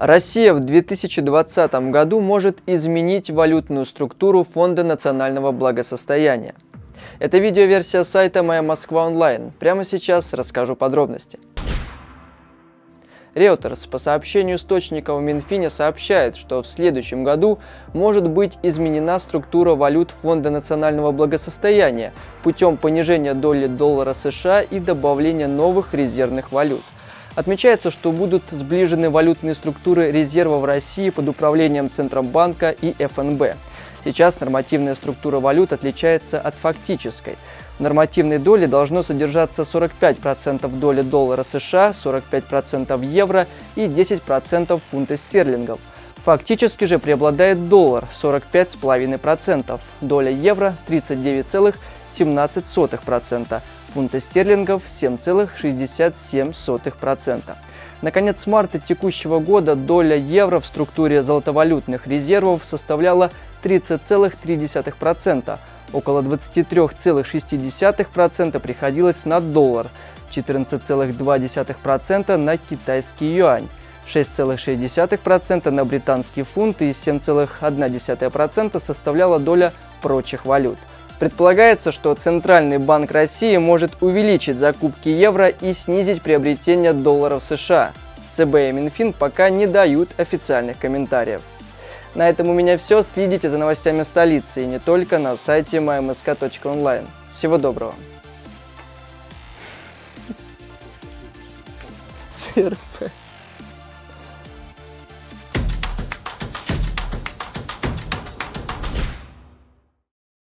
Россия в 2020 году может изменить валютную структуру Фонда национального благосостояния. Это видеоверсия сайта «Моя Москва онлайн». Прямо сейчас расскажу подробности. Reuters по сообщению источников в Минфине сообщает, что в следующем году может быть изменена структура валют Фонда национального благосостояния путем понижения доли доллара США и добавления новых резервных валют – Отмечается, что будут сближены валютные структуры резерва в России под управлением Центробанка и ФНБ. Сейчас нормативная структура валют отличается от фактической. В нормативной доле должно содержаться 45% доли доллара США, 45% евро и 10% фунта стерлингов. Фактически же преобладает доллар 45,5%, доля евро 39,17%, фунта стерлингов 7,67%. Наконец марта текущего года доля евро в структуре золотовалютных резервов составляла 30,3%, около 23,6% приходилось на доллар, 14,2% на китайский юань, 6,6% на британский фунт и 7,1% составляла доля прочих валют. Предполагается, что Центральный банк России может увеличить закупки евро и снизить приобретение долларов США. ЦБ и Минфин пока не дают официальных комментариев. На этом у меня все. Следите за новостями столицы и не только на сайте mymsk.online. Всего доброго. ЦРП.